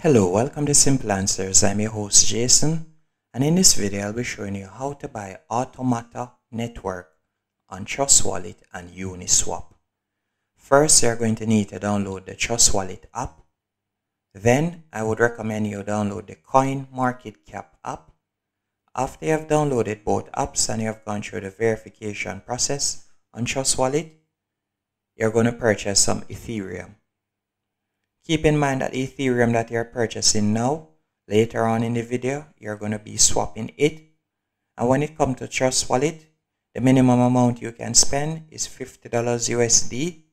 Hello, welcome to Simple Answers. I'm your host Jason and in this video I'll be showing you how to buy Automata Network on Trust Wallet and Uniswap. First you're going to need to download the Trust Wallet app. Then I would recommend you download the Coin Market Cap app. After you have downloaded both apps and you have gone through the verification process on Trust Wallet, you're going to purchase some Ethereum. Keep in mind that Ethereum that you're purchasing now, later on in the video, you're going to be swapping it. And when it comes to Trust Wallet, the minimum amount you can spend is $50 USD.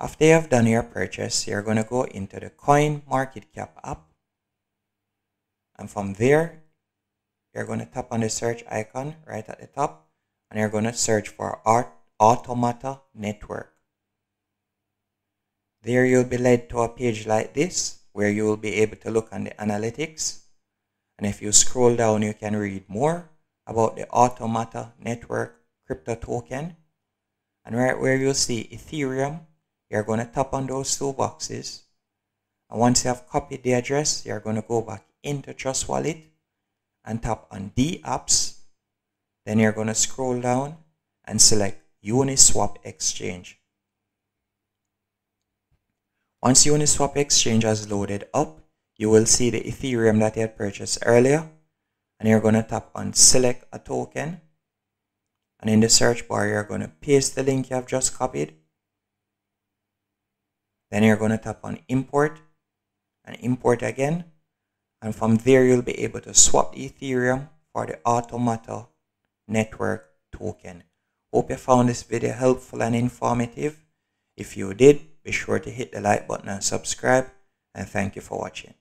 After you have done your purchase, you're going to go into the Coin Market Cap app. And from there, you're going to tap on the search icon right at the top. And you're going to search for Art Automata Network. There you'll be led to a page like this where you will be able to look on the analytics. And if you scroll down, you can read more about the Automata Network crypto token. And right where you'll see Ethereum, you're going to tap on those two boxes. And once you have copied the address, you're going to go back into Trust Wallet and tap on D apps. Then you're going to scroll down and select Uniswap Exchange. Once Uniswap Exchange has loaded up, you will see the Ethereum that you had purchased earlier. And you're going to tap on select a token. And in the search bar, you're going to paste the link you have just copied. Then you're going to tap on import and import again. And from there, you'll be able to swap the Ethereum for the Automata network token. Hope you found this video helpful and informative. If you did, be sure to hit the like button and subscribe and thank you for watching.